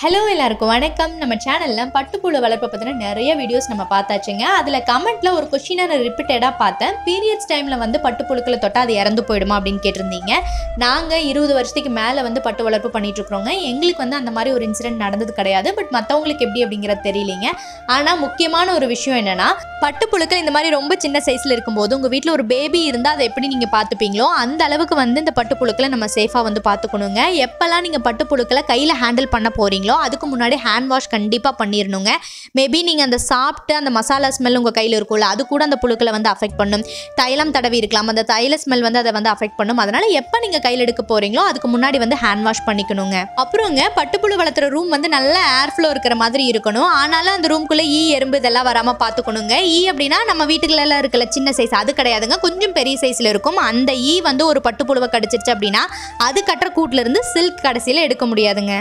Hello எல்லாருக்கும் வணக்கம். நம்ம சேனலில் பட்டுப்புழு வளர்ப்பை பற்றின நிறைய வீடியோஸ் நம்ம பார்த்தாச்சுங்க. அதில் கமெண்ட்டில் ஒரு கொஷினை நான் ரிப்பீட்டடாக பார்த்தேன். பீரியட்ஸ் டைமில் வந்து பட்டுப்புழுக்களை தொட்டால் அது இறந்து போயிடுமா அப்படின்னு கேட்டிருந்தீங்க. நாங்கள் இருபது வருஷத்துக்கு மேலே வந்து பட்டு வளர்ப்பு பண்ணிகிட்ருக்குறோங்க எங்களுக்கு வந்து அந்த மாதிரி ஒரு இன்சிடென்ட் நடந்தது கிடையாது. பட் மற்றவங்களுக்கு எப்படி அப்படிங்கிறது தெரியலிங்க. ஆனால் முக்கியமான ஒரு விஷயம் என்னென்னா பட்டுப்புழுக்கள் இந்த மாதிரி ரொம்ப சின்ன சைஸில் இருக்கும்போது உங்கள் வீட்டில் ஒரு பேபி இருந்தால் அதை எப்படி நீங்கள் பார்த்துப்பீங்களோ அந்த அளவுக்கு வந்து இந்த பட்டுப்புழுக்களை நம்ம சேஃபாக வந்து பார்த்துக்கணுங்க. எப்போல்லாம் நீங்கள் பட்டுப்புழுக்களை கையில் ஹேண்டில் பண்ண போகிறீங்களோ அதுக்கு முன்னாடி ஹேண்ட் வாஷ் கண்டிப்பாக பண்ணிடணுங்க மேபி நீங்கள் அந்த சாப்பிட்டு அந்த மசாலா ஸ்மெல் உங்கள் கையில் இருக்கும்ல அது கூட அந்த புழுக்களை வந்து அஃபெக்ட் பண்ணும். தைலம் தடவி இருக்கலாம் அந்த தைல ஸ்மெல் வந்து அதை வந்து அஃபெக்ட் பண்ணும். அதனால் எப்போ நீங்கள் கையில் எடுக்க போகிறீங்களோ அதுக்கு முன்னாடி வந்து ஹேண்ட் வாஷ் பண்ணிக்கணுங்க. அப்புறங்க பட்டுப்புழு வளர்த்துற ரூம் வந்து நல்ல ஏர் ஃப்ளோ இருக்கிற மாதிரி இருக்கணும். ஆனாலும் அந்த ரூம்குள்ளே ஈ எறும்பு இதெல்லாம் வராமல் பார்த்துக்கணுங்க ஈ அப்படின்னா நம்ம வீட்டுக்குள்ளெல்லாம் இருக்கல சின்ன சைஸ் அது கிடையாதுங்க. கொஞ்சம் பெரிய சைஸில் இருக்கும். அந்த ஈ வந்து ஒரு பட்டுப்புழுவை கடிச்சிருச்சு அப்படின்னா அது கட்டுற கூட்டிலேருந்து சில்க் கடைசியில் எடுக்க முடியாதுங்க.